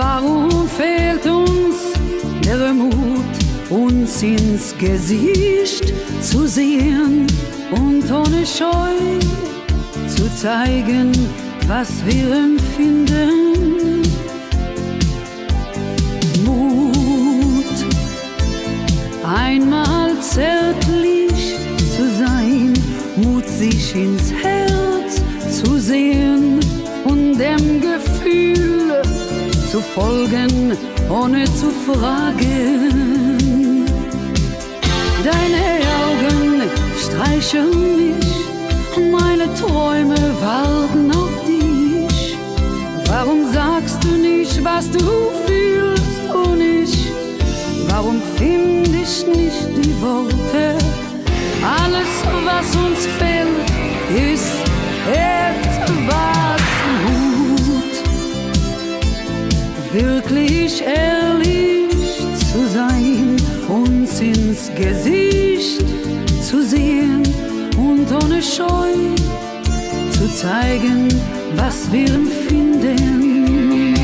Warum fehlt uns der Mut, uns ins Gesicht zu sehen und ohne Scheu zu zeigen, was wir empfinden? Zu folgen, ohne zu fragen. Deine Augen streicheln mich, meine Träume warten auf dich. Warum sagst du nicht, was du fühlst und ich? Warum finde ich nicht die Worte? Alles, was uns fehlt, ist Wirklich ehrlich zu sein, uns ins Gesicht zu sehen und ohne Scheu zu zeigen, was wir empfinden.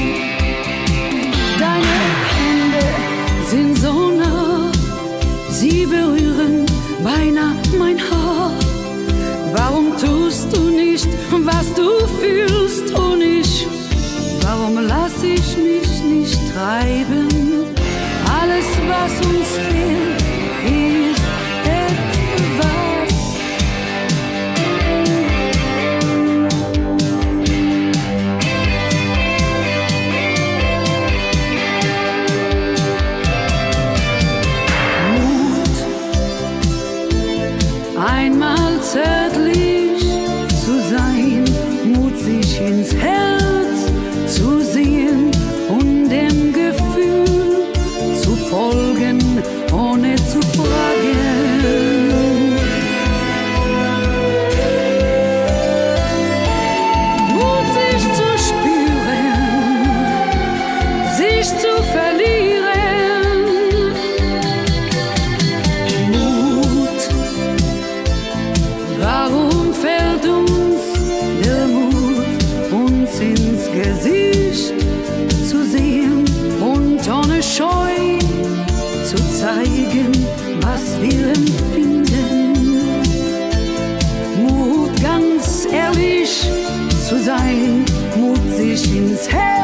Deine Hände sind so nah, sie berühren beinahe mein Haar. Warum tust du nicht, was du fühlst treiben? Alles, was uns fehlt, ist etwas. Mut, einmal Gesicht zu sehen und ohne Scheu zu zeigen, was wir empfinden? Mut, ganz ehrlich zu sein, Mut, sich ins Herz